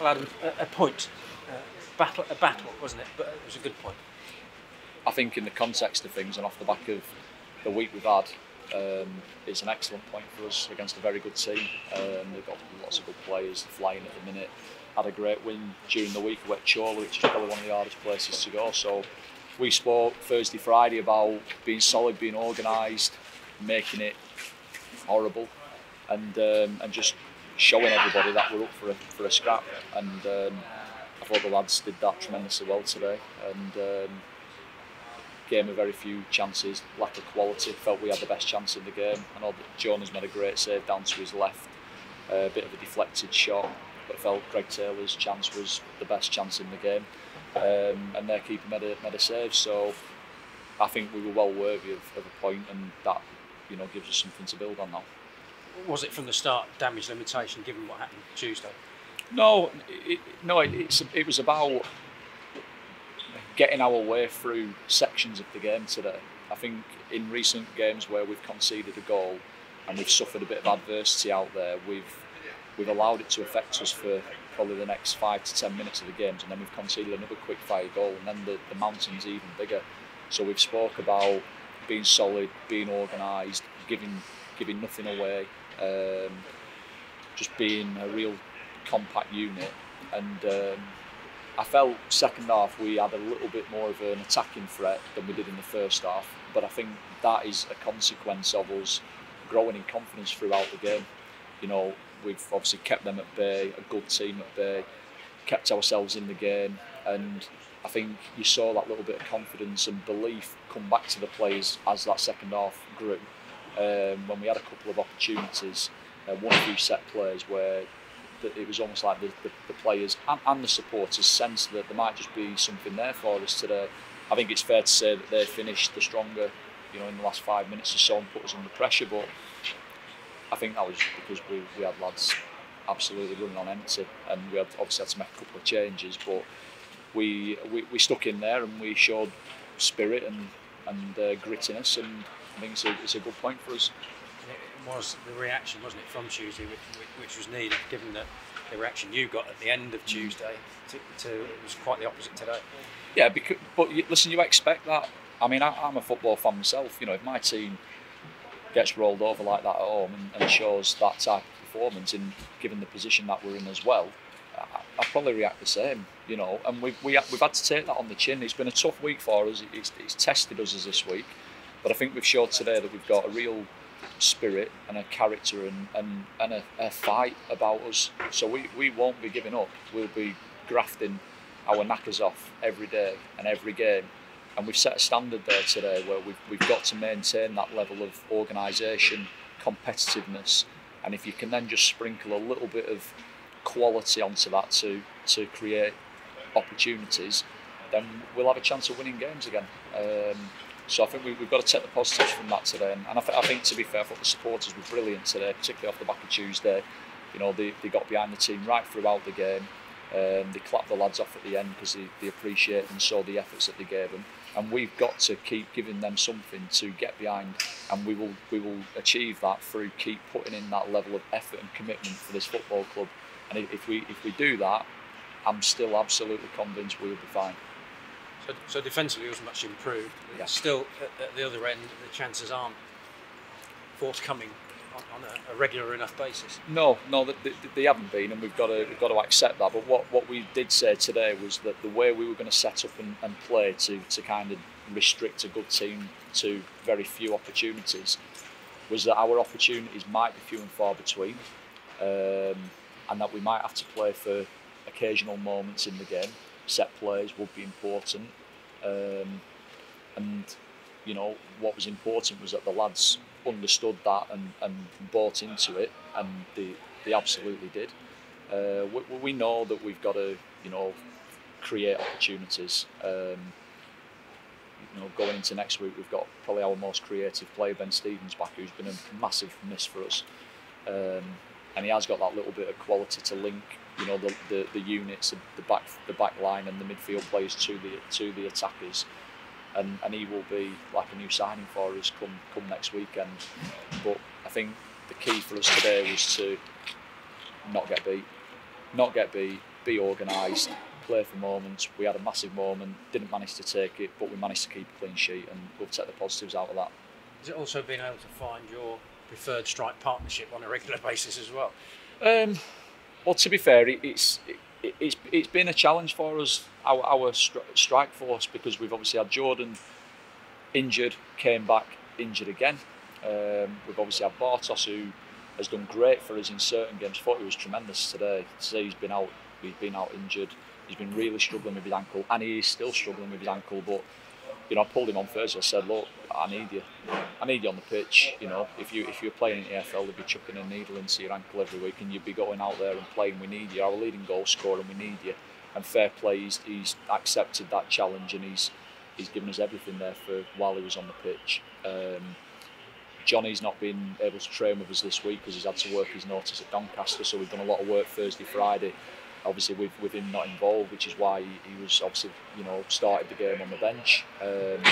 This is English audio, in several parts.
allowed a, a point. Uh, battle, a battle, wasn't it? But it was a good point. I think in the context of things and off the back of the week we've had, um, it's an excellent point for us against a very good team. Um, they've got lots of good players flying at the minute. Had a great win during the week at Chorley, which is probably one of the hardest places to go. So we spoke Thursday, Friday about being solid, being organised, making it horrible, and um, and just showing everybody that we're up for a, for a scrap. And um, I thought the lads did that tremendously well today. And um, game with very few chances, lack of quality. Felt we had the best chance in the game. I know that Jonas made a great save down to his left, a bit of a deflected shot, but felt Greg Taylor's chance was the best chance in the game. Um, and their keeper made a, made a save. So I think we were well worthy of, of a point, and that you know gives us something to build on now. Was it from the start damage limitation, given what happened Tuesday? No, it, no, it, it was about getting our way through sections of the game today. I think in recent games where we've conceded a goal and we've suffered a bit of adversity out there, we've we've allowed it to affect us for probably the next five to ten minutes of the games, and then we've conceded another quick fire goal, and then the, the mountain's even bigger. So we've spoke about being solid, being organised, giving giving nothing away, um, just being a real compact unit, and um, I felt second half we had a little bit more of an attacking threat than we did in the first half, but I think that is a consequence of us growing in confidence throughout the game. You know, we've obviously kept them at bay, a good team at bay, kept ourselves in the game, and I think you saw that little bit of confidence and belief come back to the players as that second half grew. Um, when we had a couple of opportunities, uh, one or two set plays where it was almost like the, the, the players and, and, the supporters sensed that there might just be something there for us today. I think it's fair to say that they finished the stronger, you know, in the last five minutes or so and put us under pressure. But I think that was because we, we had lads absolutely running on empty, and we had obviously had to make a couple of changes. But we we, we stuck in there and we showed spirit and and uh, grittiness, and I think it's a, it's a good point for us It was the reaction, wasn't it, from Tuesday, which, which was needed, given that the reaction you got at the end of Tuesday to, to it was quite the opposite today. Yeah, because but listen, you expect that. I mean, I, am a football fan myself. You know, if my team gets rolled over like that at home and, and shows that type of performance, in given the position that we're in as well, I, I probably react the same. You know, and we've we, we've had to take that on the chin. It's been a tough week for us. It's, it's tested us as this week, but I think we've showed today that we've got a real spirit and a character and, and, and a, a, fight about us. So we, we won't be giving up. We'll be grafting our knackers off every day and every game. And we've set a standard there today where we've, we've got to maintain that level of organisation, competitiveness. And if you can then just sprinkle a little bit of quality onto that to, to create opportunities, then we'll have a chance of winning games again. Um, so I think we, have got to take the positives from that today. And, and I, th- I, think, to be fair, I thought the supporters were brilliant today, particularly off the back of Tuesday. You know, they, they got behind the team right throughout the game. Um, they clapped the lads off at the end because they, they appreciate and saw the efforts that they gave them. And we've got to keep giving them something to get behind, and we will we will achieve that through keep putting in that level of effort and commitment for this football club. And if we if we do that, I'm still absolutely convinced we'll be fine. So, so defensively, it was much improved. Yeah. Still, at, at, the other end, the chances aren't forthcoming on, on a, a, regular enough basis. No, no, they, they, haven't been, and we've got to we've got to accept that. But what, what we did say today was that the way we were going to set up and, and play to to kind of restrict a good team to very few opportunities was that our opportunities might be few and far between, um, and that we might have to play for occasional moments in the game set plays would be important. Um, and you know what was important was that the lads understood that and, and bought into it, and they, they absolutely did. Uh, we, we, know that we've got to you know create opportunities. Um, you know, going into next week, we've got probably our most creative player, Ben Stevens, back, who's been a massive miss for us. Um, and he has got that little bit of quality to link you know the, the, the units, the back the back line and the midfield players to the to the attackers, and and he will be like a new signing for us come come next weekend. But I think the key for us today was to not get beat, not get beat, be organised, play for moments. We had a massive moment, didn't manage to take it, but we managed to keep a clean sheet, and we'll take the positives out of that. Has it also been able to find your preferred strike partnership on a regular basis as well? Um, well, to be fair, it, it's it, it's it's been a challenge for us, our our stri- strike force, because we've obviously had Jordan injured, came back injured again. Um, we've obviously had Bartos who has done great for us in certain games. Thought he was tremendous today. Today he's been out, he's been out injured. He's been really struggling with his ankle, and he is still struggling with his ankle. But you know, I pulled him on Thursday. I said, look, I need you. I need you on the pitch. You know, if you if you're playing in the AFL, they'd be chucking a needle into your ankle every week, and you'd be going out there and playing. We need you. Our leading goal scorer, and we need you. And fair play, he's, he's accepted that challenge, and he's he's given us everything there for while he was on the pitch. Um, Johnny's not been able to train with us this week because he's had to work his notice at Doncaster, so we've done a lot of work Thursday, Friday. Obviously, with, with him not involved, which is why he, was obviously you know started the game on the bench. Um,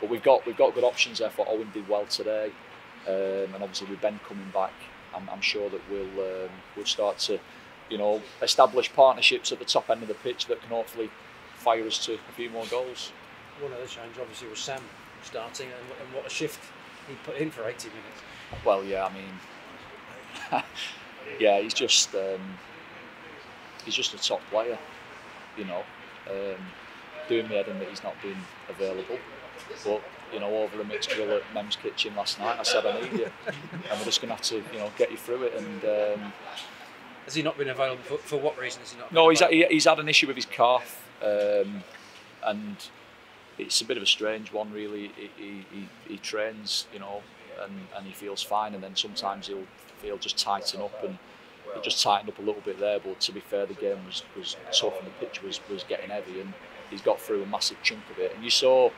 but we've got we've got good options there. For Owen did well today, um, and obviously with Ben coming back, I'm, I'm sure that we'll um, we'll start to you know establish partnerships at the top end of the pitch that can hopefully fire us to a few more goals. One of the changes obviously was Sam starting, and, and what a shift he put in for 80 minutes. Well, yeah, I mean, yeah, he's just um, he's just a top player, you know. Um, doing me head in that he's not been available, but you know, over a mixed grill at Mem's Kitchen last night, I said I need you, and we're just going to have to, you know, get you through it. And um, has he not been available for, for what reason? Has he not? No, he's had, he, he's had an issue with his calf, um, and it's a bit of a strange one, really. He, he, he, he trains, you know, and, and he feels fine, and then sometimes he'll he'll just tighten up and. Just tightened up a little bit there, but to be fair, the game was, was tough and the pitch was, was getting heavy, and he's got through a massive chunk of it. And you saw,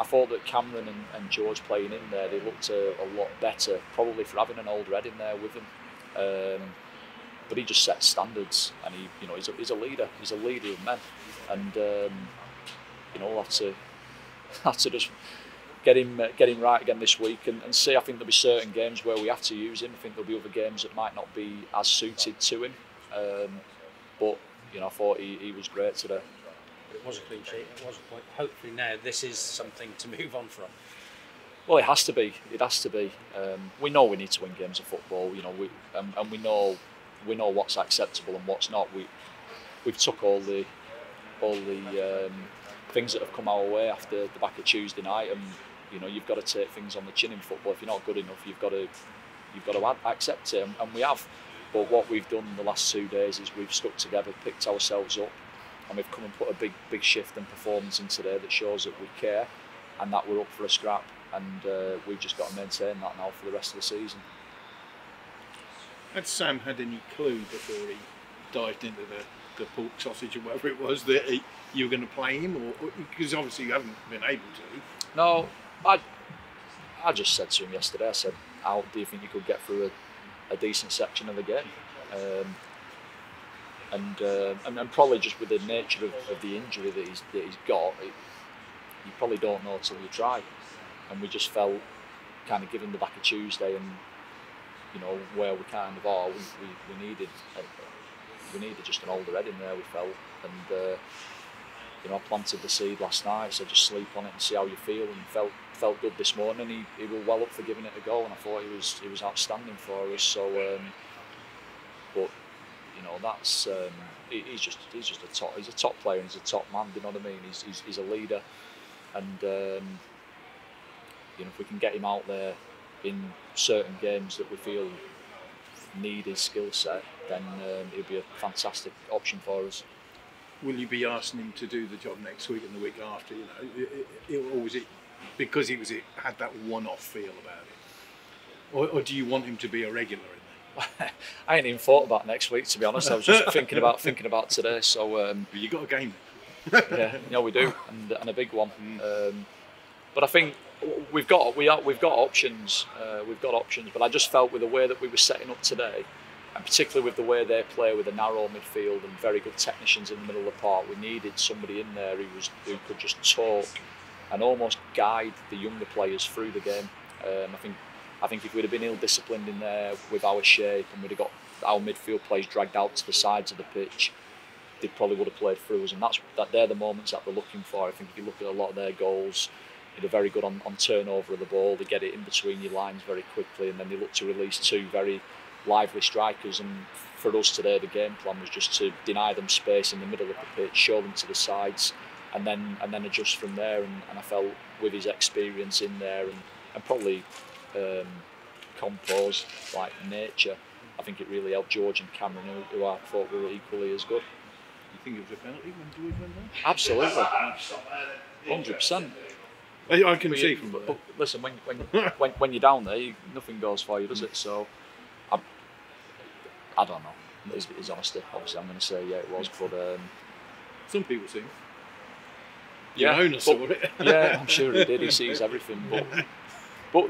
I thought that Cameron and, and George playing in there, they looked a, a, lot better, probably for having an old Red in there with them. Um, but he just sets standards, and he, you know, he's a, he's a leader. He's a leader of men, and um, you know, we'll have to have to just get him uh, get him right again this week and, and see. I think there'll be certain games where we have to use him. I think there'll be other games that might not be as suited to him. Um, but you know, I thought he, he was great today. It was a clean sheet. It was a point. Hopefully now this is something to move on from. Well, it has to be. It has to be. Um, we know we need to win games of football. You know, we um, and we know we know what's acceptable and what's not. We we've took all the all the um, things that have come our way after the back of Tuesday night, and you know you've got to take things on the chin in football. If you're not good enough, you've got to you've got to accept it, and, we have. But what we've done the last two days is we've stuck together, picked ourselves up, and we've come and put a big big shift and performance in today that shows that we care and that we're up for a scrap. And uh, we've just got to maintain that now for the rest of the season. Had Sam had any clue before he dived into the, the pork sausage or whatever it was that he, you were going to play him, or because obviously you haven't been able to? No, I I just said to him yesterday. I said, "How do you think you could get through a, a decent section of the game?" Um, and, uh, and, and probably just with the nature of, of the injury that he's that he's got, it, you probably don't know until you try. And we just felt kind of given the back of Tuesday and you know where we kind of are, we, we, we needed we needed just an older head in there. We felt and. Uh, you know, I planted the seed last night, so just sleep on it and see how you feel. And felt felt good this morning. He, he was well up for giving it a go, and I thought he was he was outstanding for us. So, um, but you know, that's um, he, he's just he's just a top he's a top player. He's a top man. Do you know what I mean? He's he's, he's a leader, and um, you know, if we can get him out there in certain games that we feel need his skill set, then um, he'll be a fantastic option for us will you be asking him to do the job next week and the week after? You know, it, it, or was it because he was it had that one-off feel about it, or, or do you want him to be a regular in there? I ain't even thought about next week to be honest. I was just thinking about thinking about today. So um, you got a game. yeah, yeah, we do, and, and a big one. Mm. Um, but I think we've got we are, we've got options. Uh, we've got options. But I just felt with the way that we were setting up today, and particularly with the way they play with a narrow midfield and very good technicians in the middle of the park, we needed somebody in there who was who could just talk and almost guide the younger players through the game. Um, I think I think if we'd have been ill disciplined in there with our shape and we'd have got our midfield players dragged out to the sides of the pitch, they probably would have played through us, and that's that they're the moments that they're looking for. I think if you look at a lot of their goals, they're very good on, on turnover of the ball. They get it in between your lines very quickly, and then they look to release two very lively strikers. And for us today, the game plan was just to deny them space in the middle of the pitch, show them to the sides, and then and then adjust from there. And, and I felt with his experience in there and, and probably um, composed like nature, I think it really helped George and Cameron, who, who I thought were equally as good. You think it was a penalty when George went there? Absolutely, hundred percent. I, I can But see you- from there. But listen, when when when, when you're down there, you, nothing goes for you, does it? So, I, I don't know. Is, is honesty. Obviously, I'm going to say yeah, it was, but um, Some people see. yeah, owner saw it. yeah, I'm sure he did. He sees everything, but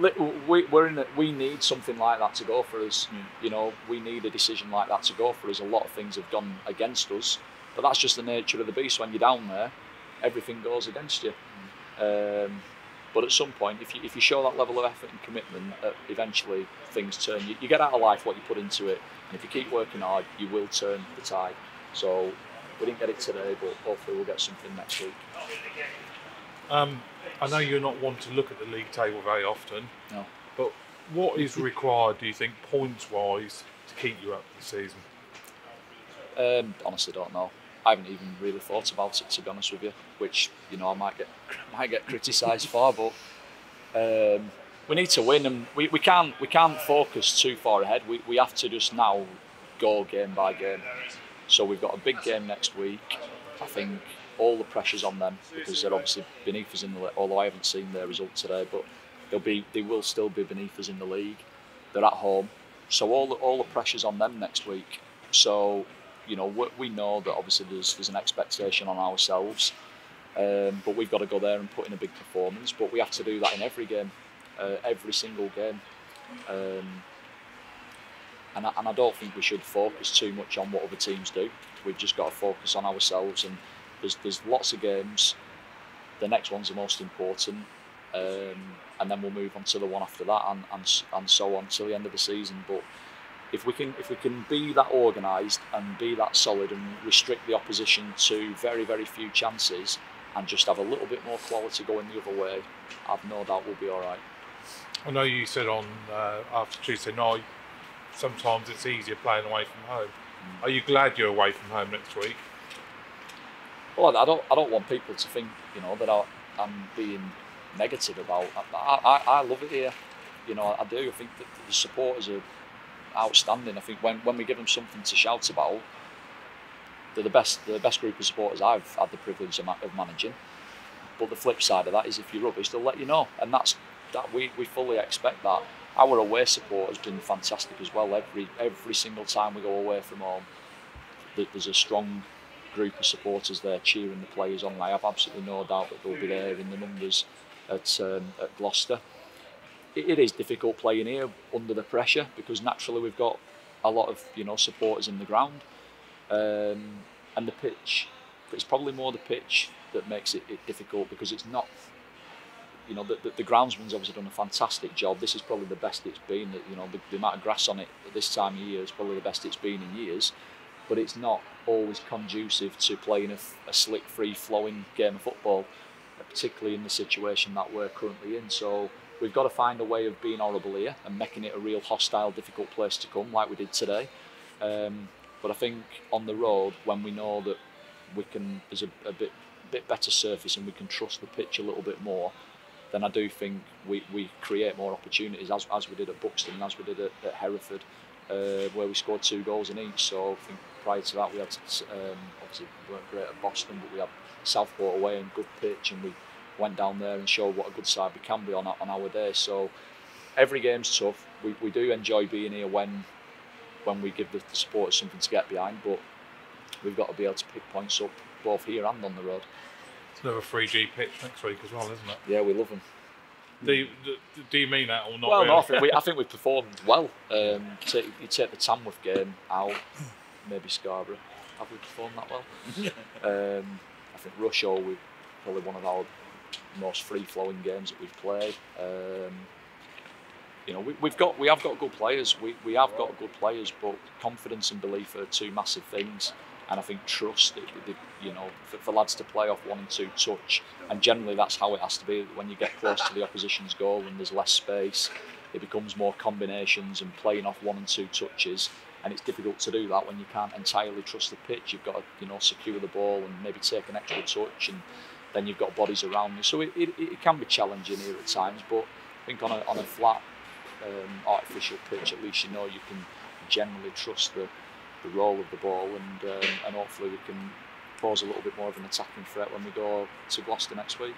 but we, we're in. A, we need something like that to go for us. Yeah. You know, we need a decision like that to go for us. A lot of things have gone against us, but that's just the nature of the beast. When you're down there, everything goes against you. Um, but at some point, if you if you show that level of effort and commitment, uh, eventually things turn. You, you get out of life what you put into it, and if you keep working hard, you will turn the tide. So we didn't get it today, but hopefully we'll get something next week. Um, I know you're not one to look at the league table very often, No. but what is required, do you think, points wise, to keep you up this season? Um, honestly, don't know. I haven't even really thought about it to be honest with you, which you know I might get might get criticised for, but um, we need to win, and we, we can't we can't focus too far ahead. We, we have to just now go game by game. So we've got a big game next week. I think all the pressure's on them because they're obviously beneath us in the. le- Although I haven't seen their result today, but they'll be they will still be beneath us in the league. They're at home, so all the, all the pressure's on them next week. So you know, we, we know that obviously there's, there's an expectation on ourselves, um, but we've got to go there and put in a big performance. But we have to do that in every game, uh, every single game. Um, and, I, and I don't think we should focus too much on what other teams do. We've just got to focus on ourselves. And there's, there's lots of games. The next one's the most important. Um, and then we'll move on to the one after that and, and, and so on till the end of the season. But if we can if we can be that organised and be that solid and restrict the opposition to very very few chances and just have a little bit more quality going the other way, I've no doubt we'll be all right. I know you said on uh, after Tuesday night, sometimes it's easier playing away from home. Are you glad you're away from home next week? Well, I don't I don't want people to think you know that I, I'm being negative about. I, I, I love it here. You know, I do. I think that the supporters are outstanding. I think when, when we give them something to shout about, they're the best the best group of supporters I've had the privilege of, of managing. But the flip side of that is if you're rubbish, they'll let you know, and that's that we, we fully expect that. Our away support has been fantastic as well. Every every single time we go away from home, there's a strong group of supporters there cheering the players on. I have absolutely no doubt that they'll be there in the numbers at um, at Gloucester. It, is difficult playing here under the pressure because naturally we've got a lot of you know supporters in the ground, um, and the pitch. It's probably more the pitch that makes it, it difficult because it's not. You know the, the, the groundsman's obviously done a fantastic job. This is probably the best it's been. That you know the, the amount of grass on it at this time of year is probably the best it's been in years but it's not always conducive to playing a, a slick, free flowing game of football, particularly in the situation that we're currently in. So we've got to find a way of being horrible here and making it a real hostile, difficult place to come, like we did today. Um, but I think on the road, when we know that we can, there's a, a bit bit better surface and we can trust the pitch a little bit more, then I do think we, we create more opportunities as, as we did at Buxton and as we did at, at Hereford, uh, where we scored two goals in each. So I think prior to that we had um, obviously we weren't great at Boston, but we had Southport away and good pitch, and we went down there and showed what a good side we can be on our- on our day. So every game's tough. We, we do enjoy being here when when we give the, the supporters something to get behind, but we've got to be able to pick points up both here and on the road. It's another 3G pitch next week as well, isn't it? Yeah, we love them. Do you, do, do you mean that or not? well, really? no, I think we I think we performed well. Um, take, you take the Tamworth game out, maybe Scarborough. Have we performed that well? um, I think Rushall we probably one of our most free flowing games that we've played. Um, you know, we, we've got we have got good players. We, we have got good players, but confidence and belief are two massive things. and I think trust. It, it, you know, for, for lads to play off one and two touch, and generally that's how it has to be. When you get close to the opposition's goal and there's less space, it becomes more combinations and playing off one and two touches. And it's difficult to do that when you can't entirely trust the pitch. You've got to, you know, secure the ball and maybe take an extra touch, and then you've got bodies around you. So it, it, it can be challenging here at times, but I think on a, on a flat um, artificial pitch, at least you know you can generally trust the, the roll of the ball, and um, and hopefully we can pose a little bit more of an attacking threat when we go to Gloucester next week.